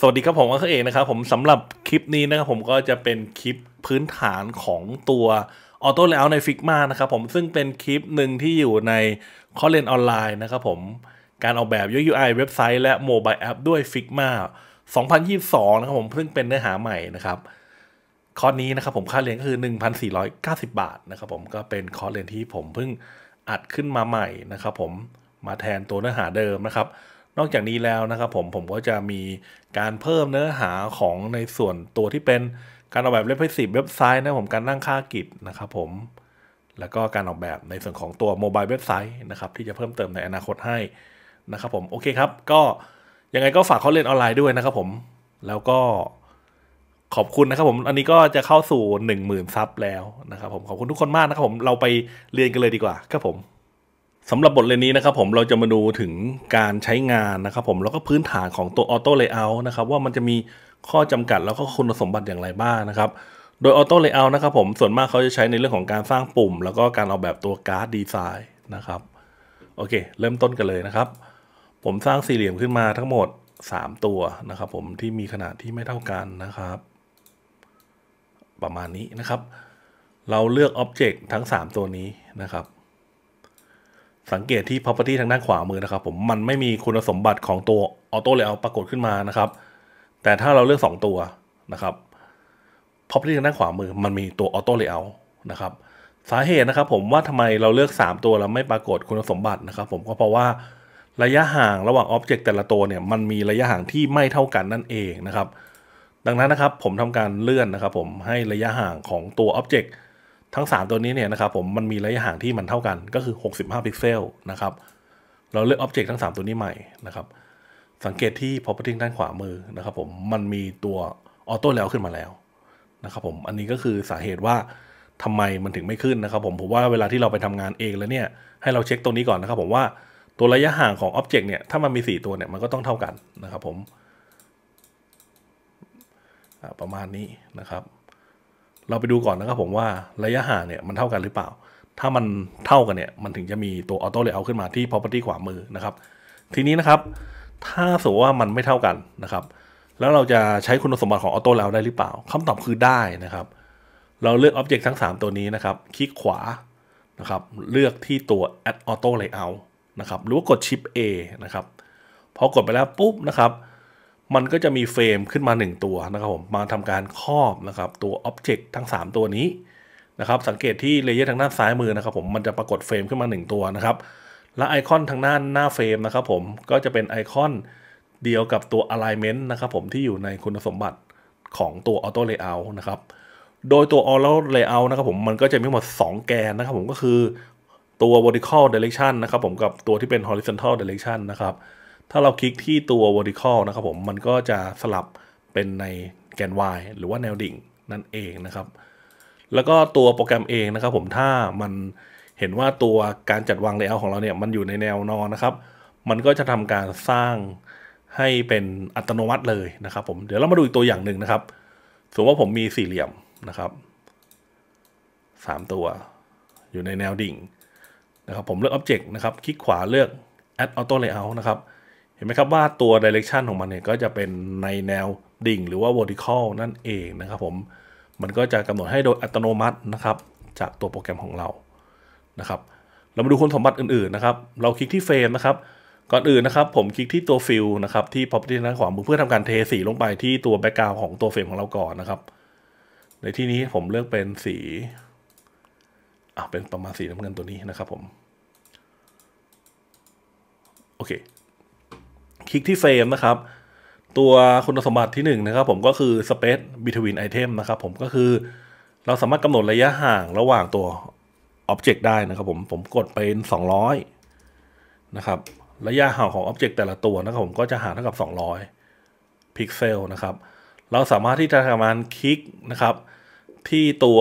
สวัสดีครับผมอัคเอกนะครับผมสำหรับคลิปนี้นะครับผมก็จะเป็นคลิปพื้นฐานของตัว Auto Layout ใน Figma นะครับผมซึ่งเป็นคลิปหนึ่งที่อยู่ในคอร์สเรียนออนไลน์นะครับผมการออกแบบ UI เว็บไซต์และ Mobile App ด้วย Figma 2022 นะครับผมซึ่งเป็นเนื้อหาใหม่นะครับคอร์สนี้นะครับผมค่าเรียนก็คือ 1,490 บาทนะครับผมก็เป็นคอร์สเรียนที่ผมเพิ่งอัดขึ้นมาใหม่นะครับผมมาแทนตัวเนื้อหาเดิมนะครับ นอกจากนี้แล้วนะครับผมผมก็จะมีการเพิ่มเนื้อหาของในส่วนตัวที่เป็นการออกแบบเว็บไซต์เว็บไซต์นะผมการนั่งค่ากิจนะครับผมแล้วก็การออกแบบในส่วนของตัวโมบายเว็บไซต์นะครับที่จะเพิ่มเติมในอนาคตให้นะครับผมโอเคครับ ก็ยังไงก็ฝากเขาเรียนออนไลน์ด้วยนะครับผมแล้วก็ขอบคุณนะครับผม อันนี้ก็จะเข้าสู่ 1 0,000 ซับแล้วนะครับผม ขอบคุณทุกคนมากนะครับผม เราไปเรียนกันเลยดีกว่าครับผม สำหรับบทเรียนนี้นะครับผมเราจะมาดูถึงการใช้งานนะครับผมแล้วก็พื้นฐานของตัว Auto Layout นะครับว่ามันจะมีข้อจำกัดแล้วก็คุณสมบัติอย่างไรบ้างนะครับ โดย Auto Layout นะครับผมส่วนมากเขาจะใช้ในเรื่องของการสร้างปุ่ม แล้วก็การออกแบบตัว Card Design นะครับโอเค เริ่มต้นกันเลยนะครับ ผมสร้างสี่เหลี่ยมขึ้นมาทั้งหมด 3 ตัวนะครับผมที่มีขนาดที่ไม่เท่ากันนะครับ ประมาณนี้นะครับ เราเลือกอ็อบเจกต์ทั้ง 3 ตัวนี้นะครับ สังเกตที่ property ทางด้านขวามือนะครับ ผมมันไม่มีคุณสมบัติของตัว auto layout ปรากฏขึ้นมานะครับ แต่ถ้าเราเลือก 2 ตัวนะครับ property ทางด้านขวามือมันมีตัว auto layout นะครับ สาเหตุนะครับ ผมว่าทำไมเราเลือก 3 ตัวแล้วไม่ปรากฏคุณสมบัตินะครับ ผมก็เพราะว่าระยะห่างระหว่างอ็อบเจกต์แต่ละตัวเนี่ยมันมีระยะห่างที่ไม่เท่ากันนั่นเองนะครับ ดังนั้นนะครับผมทำการเลื่อนนะครับ ผมให้ระยะห่างของตัว Object ทั้ง 3 ตัวนี้เนี่ยนะครับผมมันมีระยะห่างที่มันเท่ากันก็คือ 65 พิกเซลนะครับ เราเลือก Object ทั้ง 3 ตัวนี้ใหม่นะครับ สังเกตที่ property ด้านขวามือนะครับผมมันมีตัว Auto Layout ขึ้นมาแล้วนะครับผมอันนี้ก็คือสาเหตุว่าทำไมมันถึงไม่ขึ้นนะครับผมผมว่าเวลาที่เราไปทำงานเองแล้วเนี่ยให้เราเช็คตรงนี้ก่อนนะครับผมว่าตัวระยะห่างของ Object เนี่ยถ้ามันมี 4 ตัวเนี่ยมันก็ต้องเท่ากันนะครับผมประมาณนี้นะครับ เราไปดูก่อนนะครับผมว่าระยะห่างเนี่ยมันเท่ากันหรือเปล่า ถ้ามันเท่ากันเนี่ยมันถึงจะมีตัว Auto Layout ขึ้นมาที่ property ขวามือนะครับ ทีนี้นะครับ ถ้าสมมติว่ามันไม่เท่ากันนะครับ แล้วเราจะใช้คุณสมบัติของ Auto Layout ได้หรือเปล่าคำตอบคือได้นะครับ เราเลือก Object ทั้ง 3 ตัวนี้นะครับ คลิกขวานะครับ เลือกที่ตัว add auto layout นะครับ หรือว่ากด shift A นะครับ พอกดไปแล้วปุ๊บนะครับ มันก็จะมีเฟรมขึ้นมา 1 ตัวนะครับผมมาทำการครอบนะครับตัว Object ทั้ง 3 ตัวนี้นะครับสังเกตที่ Layer ทางด้านซ้ายมือนะครับผมมันจะปรากฏเฟรมขึ้นมา 1 ตัวนะครับและไอคอนทางด้านหน้าเฟรมนะครับผมก็จะเป็นไอคอนเดียวกับตัว alignment นะครับผมที่อยู่ในคุณสมบัติของตัว auto layout นะครับโดยตัว auto layout นะครับผมมันก็จะมีหมด 2 แกนนะครับผมก็คือตัว vertical direction นะครับผมกับตัวที่เป็น horizontal direction นะครับ ถ้าเราคลิกที่ตัว vertical นะครับผมมันก็จะสลับเป็นในแกน y หรือว่าแนวดิ่งนั่นเองนะครับ แล้วก็ตัวโปรแกรมเองนะครับผมถ้ามันเห็นว่าตัวการจัดวาง layout ของเราเนี่ยมันอยู่ในแนวนอนนะครับ มันก็จะทำการสร้างให้เป็นอัตโนมัติเลยนะครับ ผมเดี๋ยวเรามาดูอีกตัวอย่างหนึ่งนะครับ สมมติว่าผมมีสี่เหลี่ยมนะครับสามตัว อยู่ในแนวดิ่งนะครับ ผมเลือก Object นะครับ คลิกขวาเลือก Add Auto Layout นะครับ เห็นไหมครับว่าตัว Direction ของมันเนี่ยก็จะเป็นในแนวดิ่งหรือว่า Vertical นั่นเองนะครับผม มันก็จะกำหนดให้โดยอัตโนมัตินะครับจากตัวโปรแกรมของเรานะครับ เรามาดูคุณสมบัติอื่นๆนะครับ เราคลิกที่เฟรมนะครับ ก่อนอื่นนะครับผมคลิกที่ตัว Fill นะครับที่ property ด้านขวามือเพื่อทำการเทสีลงไปที่ตัว Background ของตัวเฟรมของเราก่อนนะครับ ในที่นี้ผมเลือกเป็นสีอะเป็นประมาณสีน้ำเงินตัวนี้นะครับผม โอเค คลิกที่เฟรมนะครับ ตัวคุณสมบัติที่1นนะครับผมก็คือ space between item นะครับผมก็คือเราสามารถกำหนดระยะห่างระหว่างตัว object ได้นะครับผมผมกดเป็น 200 นะครับ ระยะห่างของ Object แต่ละตัวนะครับผมก็จะห่างเท่ากับ 200 พิกเซลนะครับ เราสามารถที่จะทำการคลิกนะครับ ที่ตัว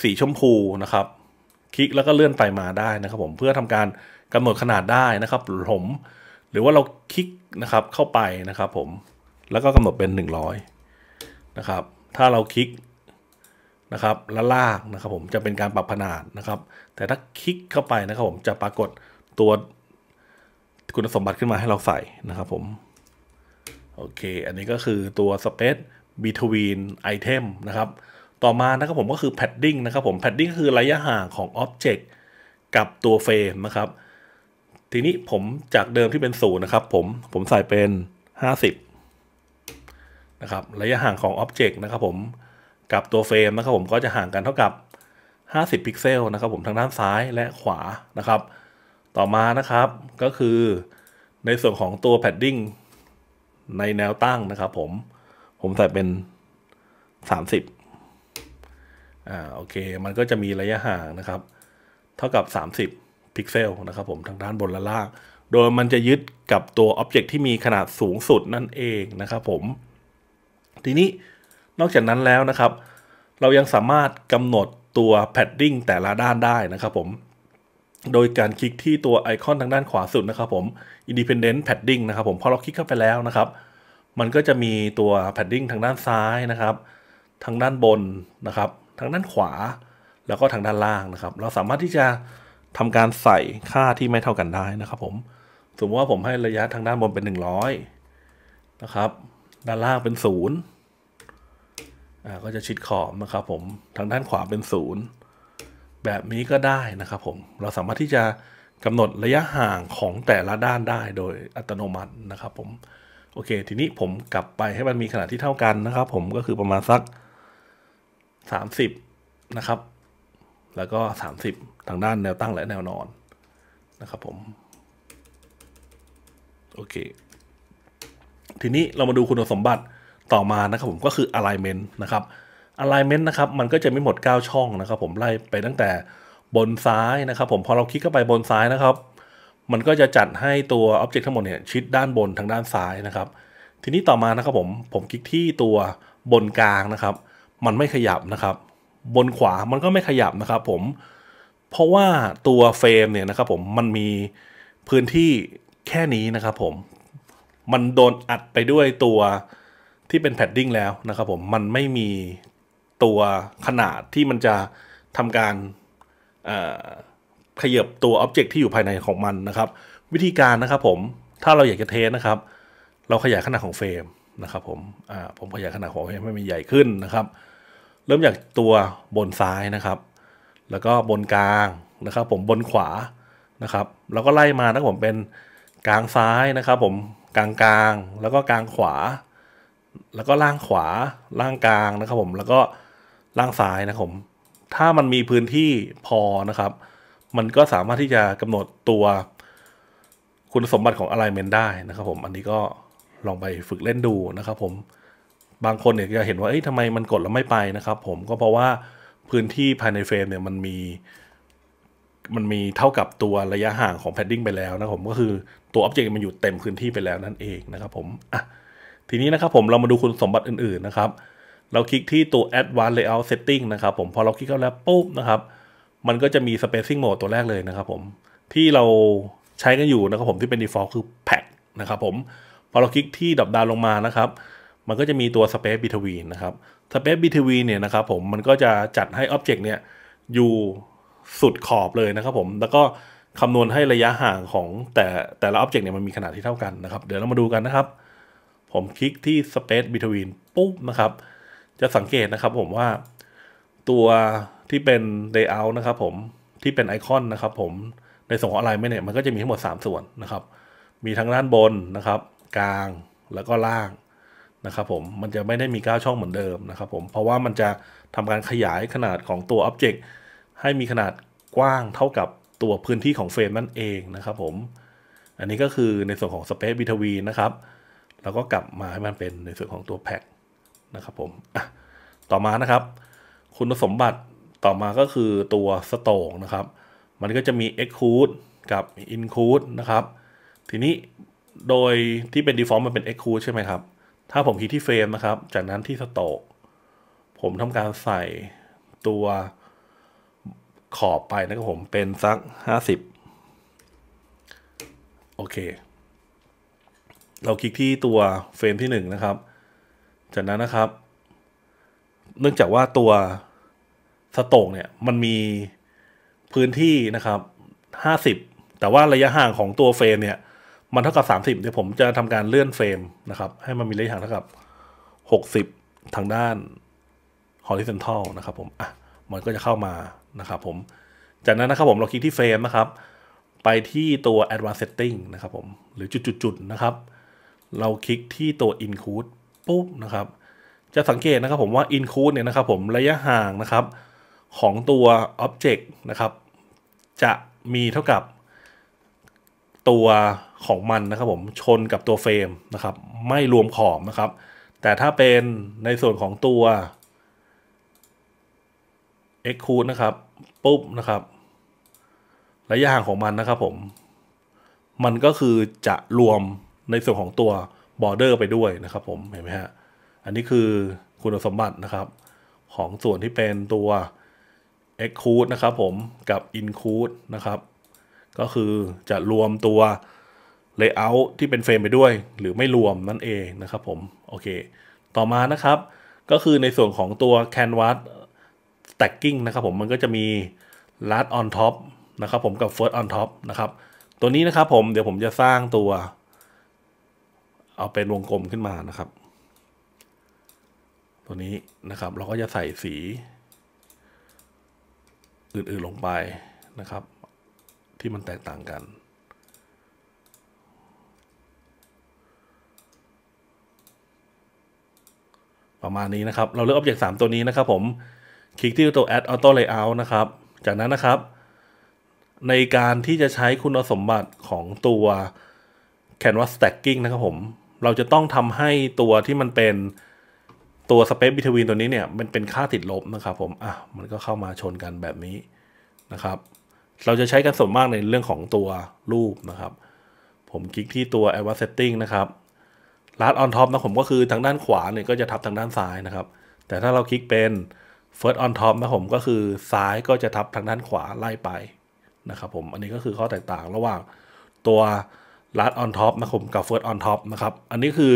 สีชมพูนะครับ คลิกแล้วก็เลื่อนไปมาได้นะครับผมเพื่อทำการกำหนดขนาดได้นะครับผม หรือว่าเราคลิกนะครับเข้าไปนะครับผมแล้วก็กำหนดเป็น 100 นะครับ ถ้าเราคลิกนะครับแล้วลากนะครับผมจะเป็นการปรับขนาดนะครับ แต่ถ้าคลิกเข้าไปนะครับผมจะปรากฏตัวคุณสมบัติขึ้นมาให้เราใส่นะครับผมโอเค อันนี้ก็คือตัว space between item นะครับ ต่อมานะครับผมก็คือ padding นะครับผม padding คือระยะห่างของ object กับตัวเฟรมนะครับ ทีนี้ผมจากเดิมที่เป็นศูนย์นะครับ ผมผมใส่เป็น50นะครับระยะห่างของ object นะครับ ผมกับตัวเฟรมนะครับ ผมก็จะห่างกันเท่ากับ 50 พิกเซลนะครับ ผมทางด้านซ้ายและขวานะครับ ต่อมานะครับก็คือในส่วนของตัว padding ในแนวตั้งนะครับ ผมผมใส่เป็น 30อ่าโอเค มันก็จะมีระยะห่างนะครับ เท่ากับ 30 พิกเซลนะครับผมทางด้านบนและล่าง โดยมันจะยึดกับตัว Object ที่มีขนาดสูงสุดนั่นเองนะครับผม ทีนี้นอกจากนั้นแล้วนะครับ เรายังสามารถกำหนดตัวแพดดิ้งแต่ละด้านได้นะครับผม โดยการคลิกที่ตัวไอคอนทางด้านขวาสุดนะครับผม Independent Padding นะครับผมพอเราคลิกเข้าไปแล้วนะครับ มันก็จะมีตัว Padding ทางด้านซ้ายนะครับ ทางด้านบนนะครับ ทางด้านขวาแล้วก็ทางด้านล่างนะครับ เราสามารถที่จะ ทำการใส่ค่าที่ไม่เท่ากันได้นะครับ ผม สมมติว่าผมให้ระยะทางด้านบนเป็น 100 นะครับ ด้านล่างเป็น 0 อ่าก็จะชิดขอบนะครับ ผม ทางด้านขวาเป็น 0 แบบนี้ก็ได้นะครับผม เราสามารถที่จะกำหนดระยะห่างของแต่ละด้านได้โดยอัตโนมัตินะครับผม โอเค ทีนี้ผมกลับไปให้มันมีขนาดที่เท่ากันนะครับ ผมก็คือประมาณสัก 30 นะครับ แล้วก็ 30 ทางด้านแนวตั้งและแนวนอนนะครับผม โอเค ทีนี้เรามาดูคุณสมบัติต่อมานะครับผมก็คือ alignment นะครับ alignment นะครับ มันก็จะไม่หมด 9 ช่องนะครับ ผมไล่ไปตั้งแต่บนซ้ายนะครับ ผมพอเราคลิกเข้าไปบนซ้ายนะครับ มันก็จะจัดให้ตัว object ทั้งหมดเนี่ยชิดด้านบนทางด้านซ้ายนะครับ ทีนี้ต่อมานะครับผมผมคลิกที่ตัวบนกลางนะครับ มันไม่ขยับนะครับ บนขวามันก็ไม่ขยับนะครับผม เพราะว่าตัวเฟรมเนี่ยนะครับผมมันมีพื้นที่แค่นี้นะครับผม มันโดนอัดไปด้วยตัวที่เป็น padding แล้วนะครับผม มันไม่มีตัวขนาดที่มันจะทำการขยับตัว Object ที่อยู่ภายในของมันนะครับ วิธีการนะครับผมถ้าเราอยากจะ test นะครับ เราขยายขนาดของเฟรมนะครับผมผมขยายขนาดของเฟรมให้มันใหญ่ขึ้นนะครับ เริ่มจากตัวบนซ้ายนะครับ แล้วก็บนกลางนะครับ ผมบนขวานะครับ แล้วก็ไล่มานะผมเป็นกลางซ้ายนะครับ ผมกลางกลางแล้วก็กลางขวา แล้วก็ล่างขวาล่างกลางนะครับ ผมแล้วก็ล่างซ้ายนะครับผมถ้ามันมีพื้นที่พอนะครับ มันก็สามารถที่จะกำหนดตัวคุณสมบัติของ alignment ได้นะครับ ผมอันนี้ก็ลองไปฝึกเล่นดูนะครับ ผม บางคนเนี่ยจะเห็นว่าเอ้ยทำไมมันกดแล้วไม่ไปนะครับ ผมก็เพราะว่าพื้นที่ภายในเฟรมเนี่ยมันมีมันมีเท่ากับตัวระยะห่างของ padding ไปแล้วนะผมก็คือตัว object มันอยู่เต็มพื้นที่ไปแล้วนั่นเองนะครับผมอะทีนี้นะครับผมเรามาดูคุณสมบัติอื่นๆนะครับ เราคลิกที่ตัว advanced layout setting นะครับผมพอเราคลิกเข้าแล้วปุ๊บนะครับมันก็จะมี spacing mode ตัวแรกเลยนะครับผมที่เราใช้กันอยู่นะครับผมที่เป็น default คือ pack นะครับผมพอเราคลิกที่ดับดาวลงมานะครับ มันก็จะมีตัว space between นะครับ space between เนี่ยนะครับผมมันก็จะจัดให้ object เนี่ยอยู่สุดขอบเลยนะครับผมแล้วก็คำนวณให้ระยะห่างของแต่แต่ละ object เนี่ยมันมีขนาดที่เท่ากันนะครับ เดี๋ยวเรามาดูกันนะครับ ผมคลิกที่ space between ปุ๊บนะครับ จะสังเกตนะครับผมว่าตัวที่เป็น layout นะครับผมที่เป็นไอคอนนะครับผมในส่วนของอะไรไม่เนี่ยมันก็จะมีทั้งหมด 3 ส่วนนะครับ มีทั้งด้านบนนะครับ กลางแล้วก็ล่าง นะครับผมมันจะไม่ได้มี 9 ช่องเหมือนเดิมนะครับผมเพราะว่ามันจะทำการขยายขนาดของตัว Object ให้มีขนาดกว้างเท่ากับตัวพื้นที่ของเฟรมนั่นเองนะครับผม อันนี้ก็คือในส่วนของ Space Between นะครับ แล้วก็กลับมาให้มันเป็นในส่วนของตัวแพ็กนะครับผมต่อมานะครับ คุณสมบัติต่อมาก็คือตัวสโตงนะครับ มันก็จะมี exclude กับ include นะครับ ทีนี้โดยที่เป็น default มันเป็น exclude ใช่ไหมครับ ถ้าผมคลิกที่เฟรมนะครับ จากนั้นที่สโตกผมทำการใส่ตัวขอบไปนะครับผมเป็นสัก50โอเค เราคลิกที่ตัวเฟรมที่1นะครับ จากนั้นนะครับ เนื่องจากว่าตัว Stroke เนี่ยมันมีพื้นที่นะครับ50แต่ว่าระยะห่างของตัวเฟรมเนี่ย มันเท่ากับ30เดี๋ยวผมจะทำการเลื่อนเฟรมนะครับ ให้มันมีระยะห่างเท่ากับ60ทางด้าน horizontal นะครับผมอะมันก็จะเข้ามานะครับผมจากนั้นนะครับผมเราคลิกที่เฟรมนะครับ ไปที่ตัว advanced setting นะครับผมหรือจุดๆนะครับ เราคลิกที่ตัว include ปุ๊บนะครับ จะสังเกตนะครับผมว่า include เนี่ยนะครับผมระยะห่างนะครับ ของตัว object นะครับ จะมีเท่ากับ ตัวของมันนะครับผมชนกับตัวเฟรมนะครับ ไม่รวมขอบนะครับ แต่ถ้าเป็นในส่วนของตัว e x c l u d e นะครับ ปุ๊บนะครับระยะห่างของมันนะครับผม มันก็คือจะรวมในส่วนของตัวบอร์เดอร์ไปด้วยนะครับผมเห็นไหมฮะอันนี้คือคุณสมบัตินะครับ ของส่วนที่เป็นตัว exclude นะครับผมกับ include นะครับ ก็คือจะรวมตัว layout ที่เป็นเฟรมไปด้วย หรือไม่รวมนั่นเองนะครับผม โอเค ต่อมานะครับ ก็คือในส่วนของตัว canvas stacking นะครับผมมันก็จะมี last on top นะครับผมกับ first on top นะครับ ตัวนี้นะครับผมเดี๋ยวผมจะสร้างตัว เอาเป็นวงกลมขึ้นมานะครับ ตัวนี้นะครับ เราก็จะใส่สี อื่นๆลงไปนะครับ ที่มันแตกต่างกัน ประมาณนี้นะครับ เราเลือก Object 3 ตัวนี้นะครับผม คลิกที่ตัว Add Auto Layout นะครับ จากนั้นนะครับ ในการที่จะใช้คุณสมบัติของตัว Canvas Stacking นะครับผม เราจะต้องทำให้ตัวที่มันเป็นตัว Space Between ตัวนี้เนี่ย มันเป็นค่าติดลบนะครับผม อะ มันก็เข้ามาชนกันแบบนี้นะครับ เราจะใช้กันส่วนมากในเรื่องของตัวรูปนะครับ ผมคลิกที่ตัว Advanced Setting นะครับ Last on top นะผมก็คือทางด้านขวาเนี่ยก็จะทับทางด้านซ้ายนะครับ แต่ถ้าเราคลิกเป็น First on top นะผมก็คือซ้ายก็จะทับทางด้านขวาไล่ไปนะครับผมอันนี้ก็คือข้อแตกต่างระหว่างตัว Last on top นะผมกับ First on top นะครับ อันนี้คือ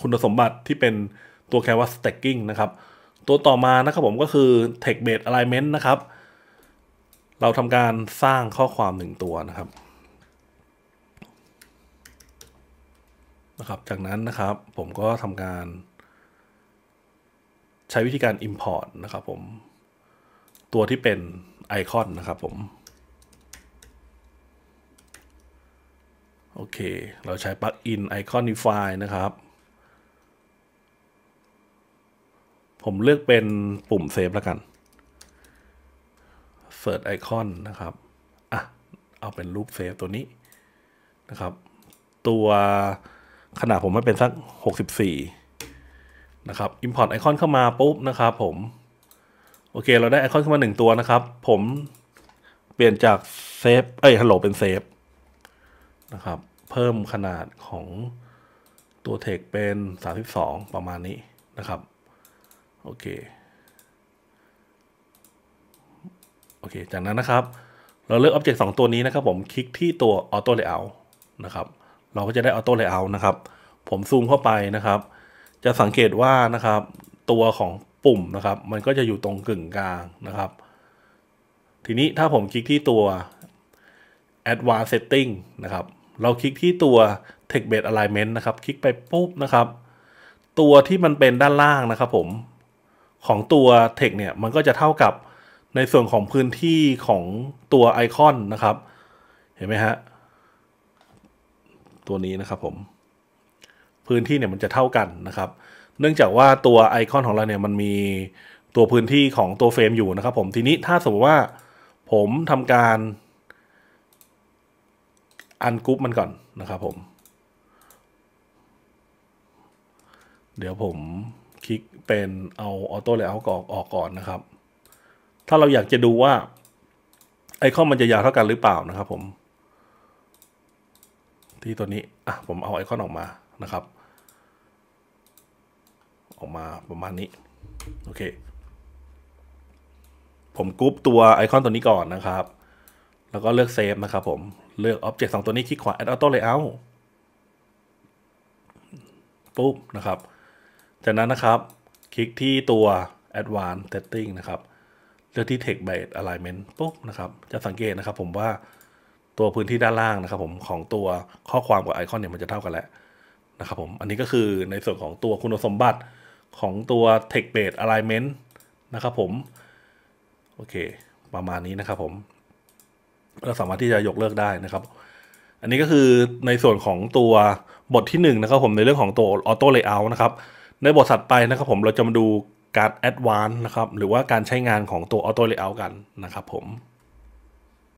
คุณสมบัติที่เป็นตัว Canvas Stacking นะครับ ตัวต่อมานะครับผมก็คือ Text Based Alignment นะครับ เราทำการสร้างข้อความหนึ่งตัวนะครับนะครับ จากนั้นนะครับผมก็ทำการ ใช้วิธีการ Import นะครับผม ตัวที่เป็นไอคอนนะครับผม โอเค เราใช้ปลั๊กอิน Iconify นะครับ ผมเลือกเป็นปุ่ม Save แล้วกัน Search Icon นะครับ อะ เอาเป็นรูป Save ตัวนี้นะครับ ตัวขนาดผมให้เป็นสัก 64 นะครับ Import ไอคอนเข้ามาปุ๊บนะครับผม โอเค เราได้ไอคอนขึ้นมาหนึ่งตัวนะครับ ผมเปลี่ยนจาก Save เอ้ย Hello เป็น Save นะครับ เพิ่มขนาดของตัวเทคเป็น 32 ประมาณนี้นะครับ โอเค โอเค จากนั้นนะครับ เราเลือก Object 2 ตัวนี้นะครับ ผมคลิกที่ตัว Auto Layout นะครับ เราก็จะได้ Auto Layout นะครับ ผมซูมเข้าไปนะครับ จะสังเกตว่านะครับ ตัวของปุ่มนะครับ มันก็จะอยู่ตรงกึ่งกลางนะครับ ทีนี้ถ้าผมคลิกที่ตัว Advanced Setting นะครับ เราคลิกที่ตัว Text Based Alignment นะครับ คลิกไปปุ๊บนะครับ ตัวที่มันเป็นด้านล่างนะครับ ผมของตัว Text เนี่ยมันก็จะเท่ากับ ในส่วนของพื้นที่ของตัวไอคอนนะครับ เห็นไหมฮะ ตัวนี้นะครับผม พื้นที่เนี่ยมันจะเท่ากันนะครับ เนื่องจากว่าตัวไอคอนของเราเนี่ยมันมีตัวพื้นที่ของตัวเฟรมอยู่นะครับผมทีนี้ถ้าสมมติว่าผมทำการ Ungroup มันก่อนนะครับผม เดี๋ยวผมคลิกเป็นเอา Auto Layout ออกก่อนนะครับ ถ้าเราอยากจะดูว่าไอคอนมันจะยาวเท่ากันหรือเปล่านะครับผม ที่ตัวนี้อะผมเอาไอคอนออกมานะครับ ออกมาประมาณนี้ โอเค ผมกรุ๊ปตัวไอคอนตัวนี้ก่อนนะครับ แล้วก็เลือกเซฟนะครับผม เลือก Object 2ตัวนี้คลิกขวา Add Auto Layout ปุ๊บนะครับ จากนั้นนะครับ คลิกที่ตัว Advanced Setting นะครับ เลือกที่ Text base Alignment ปุ๊บนะครับ จะสังเกตนะครับผมว่าตัวพื้นที่ด้านล่างนะครับผมของตัวข้อความกับไอคอนเนี่ยมันจะเท่ากันแล้วนะครับผมอันนี้ก็คือในส่วนของตัวคุณสมบัติของตัว text base alignment นะครับผม โอเค ประมาณนี้นะครับผม เราสามารถที่จะยกเลิกได้นะครับ อันนี้ก็คือในส่วนของตัวบทที่1นนะครับผมในเรื่องของตัว auto layout นะครับ ในบทถัดไปนะครับผมเราจะมาดู การแอดวานซ์นะครับหรือว่าการใช้งานของตัว auto layout กันนะครับผม